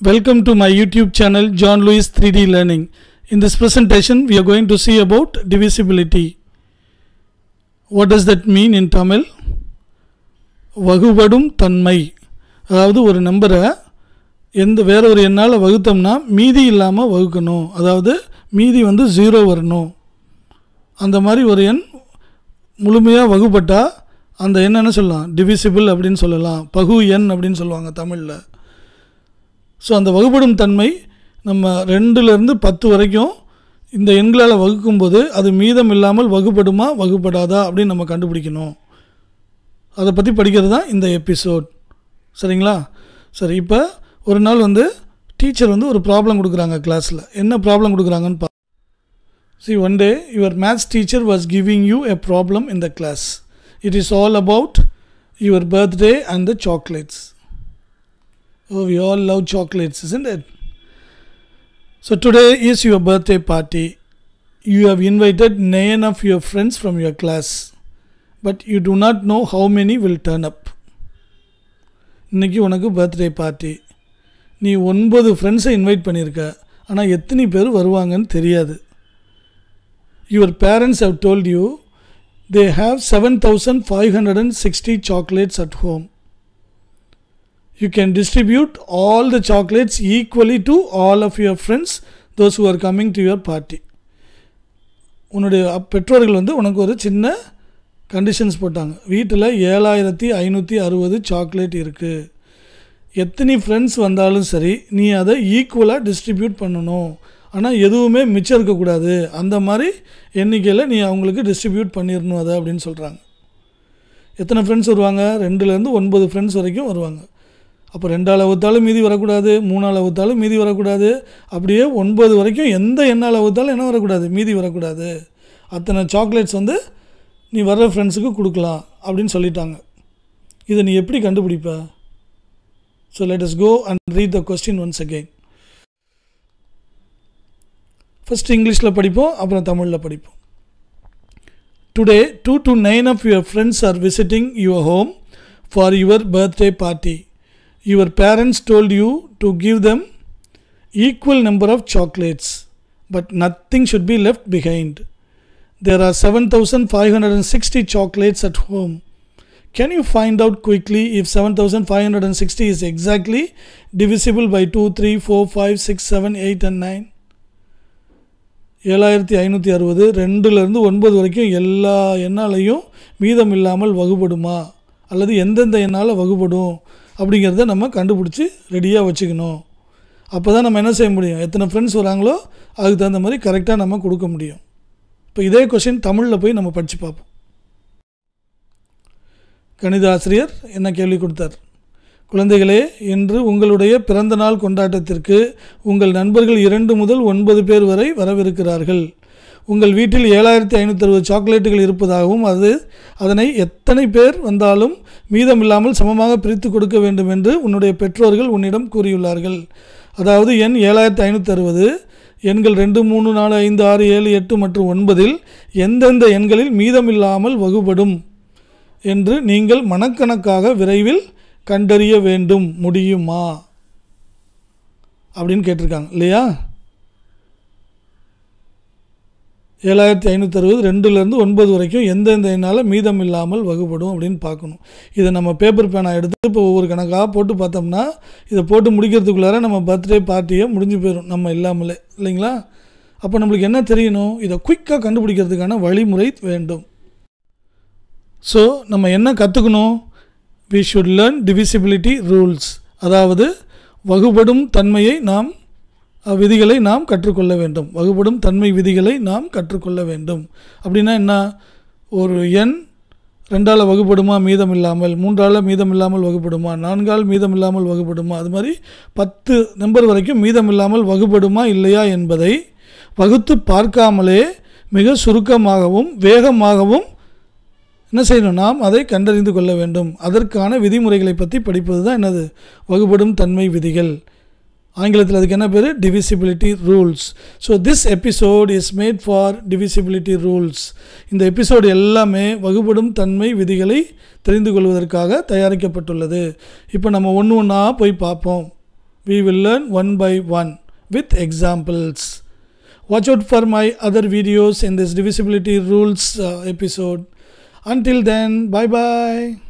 Welcome to my YouTube channel John Lewis 3D Learning. In this presentation, we are going to see about divisibility. What does that mean in Tamil? வகுபடும் தன்மை அதாவது ஒரு நம்பரை எந்த வேற ஒரு எண்ணால் வகுத்தோம்னா மீதி இல்லாமல் வகுக்கணும் அதாவது மீதி வந்து ஜீரோ வரணும் அந்த மாதிரி ஒரு எண் முழுமையாக வகுப்பட்டால் அந்த எண் என்ன சொல்லலாம் டிவிசிபிள் அப்படின்னு சொல்லலாம் பகு எண் அப்படின்னு சொல்லுவாங்க தமிழில் ஸோ அந்த வகுப்படும் தன்மை நம்ம ரெண்டுலேருந்து பத்து வரைக்கும் இந்த எண்களால் வகுக்கும்போது அது மீதம் இல்லாமல் வகுப்படுமா வகுப்படாதா அப்படின்னு நம்ம கண்டுபிடிக்கணும். அதை பற்றி படிக்கிறது தான் இந்த எபிசோட் சரிங்களா? சரி இப்போ ஒரு நாள் வந்து டீச்சர் வந்து ஒரு ப்ராப்ளம் கொடுக்குறாங்க கிளாஸில் என்ன ப்ராப்ளம் கொடுக்குறாங்கன்னு பா C one day your maths teacher was giving you a problem in the class it is all about your birthday and the chocolates Oh, we all love chocolates, isn't it? So, today is your birthday party. You have invited nine of your friends from your class, but you do not know how many will turn up. இன்னைக்கு உனக்கு birthday party நீ ஒன்பது ஃப்ரெண்ட்ஸை invite பண்ணியிருக்க ஆனால் எத்தனை பேர் வருவாங்கன்னு தெரியாது your parents have told you they have seven thousand five hundred and sixty chocolates at home you can distribute all the chocolates equally to all of your friends those who are coming to your party. உன்னுடைய பெற்றோர்கள் வந்து உனக்கு ஒரு சின்ன conditions போட்டாங்க. வீட்டில் ஏழாயிரத்தி ஐநூற்றி அறுபது சாக்லேட் இருக்குது எத்தனை ஃப்ரெண்ட்ஸ் வந்தாலும் சரி நீ அதை ஈக்குவலாக டிஸ்ட்ரிபியூட் பண்ணணும். ஆனால் எதுவுமே மிச்சம் இருக்கக்கூடாது. அந்த மாதிரி எண்ணிக்கையில் நீ அவங்களுக்கு டிஸ்ட்ரிபியூட் பண்ணிடணும் அதை அப்படின்னு சொல்கிறாங்க எத்தனை ஃப்ரெண்ட்ஸ் வருவாங்க? ரெண்டுலேருந்து ஒன்பது ஃப்ரெண்ட்ஸ் வரைக்கும் வருவாங்க. அப்போ ரெண்டால் வகுத்தாலும் மீதி வரக்கூடாது மூணால் வகுத்தாலும் மீதி வரக்கூடாது. அப்படியே ஒன்பது வரைக்கும் எந்த எண்ணால் வகுத்தாலும் என்ன வரக்கூடாது? மீதி வரக்கூடாது. அத்தனை சாக்லேட்ஸ் வந்து நீ வர்ற ஃப்ரெண்ட்ஸுக்கு கொடுக்கலாம் அப்படின்னு சொல்லிட்டாங்க. இதை நீ எப்படி கண்டுபிடிப்ப? So let us go and read the question once again first இங்கிலீஷில் படிப்போம் அப்புறம் தமிழில் படிப்போம். Today two to nine of your friends are visiting your home for your birthday party your parents told you to give them equal number of chocolates but nothing should be left behind there are 7560 chocolates at home. Can you find out quickly if 7560 is exactly divisible by 2 3 4 5 6 7 8 and 9 ஏழாயிரத்தி ஐநூற்றி அறுபது ரெண்டுலேருந்து ஒன்பது வரைக்கும் எல்லா எண்ணாலையும் மீதம் இல்லாமல் வகுப்படுமா? அல்லது எந்தெந்த எண்ணால் வகுப்படும்? அப்படிங்கிறத நம்ம கண்டுபிடிச்சி ரெடியாக வச்சுக்கணும். அப்போ தான் நம்ம என்ன செய்ய முடியும்? எத்தனை ஃப்ரெண்ட்ஸ் வராங்களோ அதுக்கு தகுந்த மாதிரி கரெக்டாக நம்ம கொடுக்க முடியும். இப்போ இதே கொஷின் தமிழில் போய் நம்ம படித்து பார்ப்போம். கணித ஆசிரியர் என்ன கேள்வி கொடுத்தார்? குழந்தைகளே இன்று உங்களுடைய பிறந்த நாள் கொண்டாட்டத்திற்கு உங்கள் நண்பர்கள் இரண்டு முதல் ஒன்பது பேர் வரை வரவிருக்கிறார்கள். உங்கள் வீட்டில் ஏழாயிரத்தி ஐநூற்றி அறுபது சாக்லேட்டுகள் இருப்பதாகவும் அது அதனை எத்தனை பேர் வந்தாலும் மீதமில்லாமல் சமமாக பிரித்து கொடுக்க வேண்டும் என்று உன்னுடைய பெற்றோர்கள் உன்னிடம் கூறியுள்ளார்கள். அதாவது எண் ஏழாயிரத்தி ஐநூற்றி அறுபது எண்கள் ரெண்டு மூணு நாலு ஐந்து ஆறு ஏழு எட்டு மற்றும் ஒன்பதில் எந்தெந்த எண்களில் மீதமில்லாமல் வகுபடும் என்று நீங்கள் மனக்கணக்காக விரைவில் கண்டறிய வேண்டும். முடியுமா? அப்படின்னு கேட்டிருக்காங்க. இல்லையா? ஏழாயிரத்தி ஐநூற்றி அறுபது ரெண்டுலேருந்து ஒன்பது வரைக்கும் எந்தெந்த எண்ணால் மீதம் இல்லாமல் வகுப்படும் அப்படின்னு பார்க்கணும். இதை நம்ம பேப்பர் பேனா எடுத்து இப்போ ஒவ்வொரு கணக்காக போட்டு பார்த்தோம்னா இதை போட்டு முடிக்கிறதுக்குள்ளார நம்ம பர்த்டே பார்ட்டியை முடிஞ்சு போயிடும் நம்ம இல்லாமலே. இல்லைங்களா? அப்போ நம்மளுக்கு என்ன தெரியணும்? இதை குயிக்காக கண்டுபிடிக்கிறதுக்கான வழிமுறை வேண்டும். ஸோ நம்ம என்ன கற்றுக்கணும் we should learn divisibility rules அதாவது வகுபடும் தன்மையை நாம் விதிகளை நாம் கற்றுக்கொள்ள வேண்டும். வகுப்படும் தன்மை விதிகளை நாம் கற்றுக்கொள்ள வேண்டும். அப்படின்னா என்ன? ஒரு எண் ரெண்டால் வகுப்படுமா மீதம் இல்லாமல் மூன்றால் மீதம் இல்லாமல் வகுப்படுமா நான்கால் மீதம் இல்லாமல் வகுப்படுமா அது மாதிரி பத்து நம்பர் வரைக்கும் மீதம் இல்லாமல் வகுப்படுமா இல்லையா? என்பதை வகுத்து பார்க்காமலே மிக சுருக்கமாகவும் வேகமாகவும் என்ன செய்யணும்? நாம் அதை கண்டறிந்து கொள்ள வேண்டும். அதற்கான விதிமுறைகளை பற்றி படிப்பது தான் என்னது? வகுப்படும் தன்மை விதிகள். ஆங்கிலத்தில் அதுக்கு என்ன பேர்? Divisibility rules so this episode is made for divisibility rules இந்த எபிசோடு எல்லாமே வகுபடும் தன்மை விதிகளை தெரிந்து கொள்வதற்காக தயாரிக்கப்பட்டுள்ளது. இப்போ நம்ம ஒன்று ஒன்றா போய் பார்ப்போம். We will learn one by one with examples watch out for my other videos in this divisibility rules episode episode. Until then, bye bye.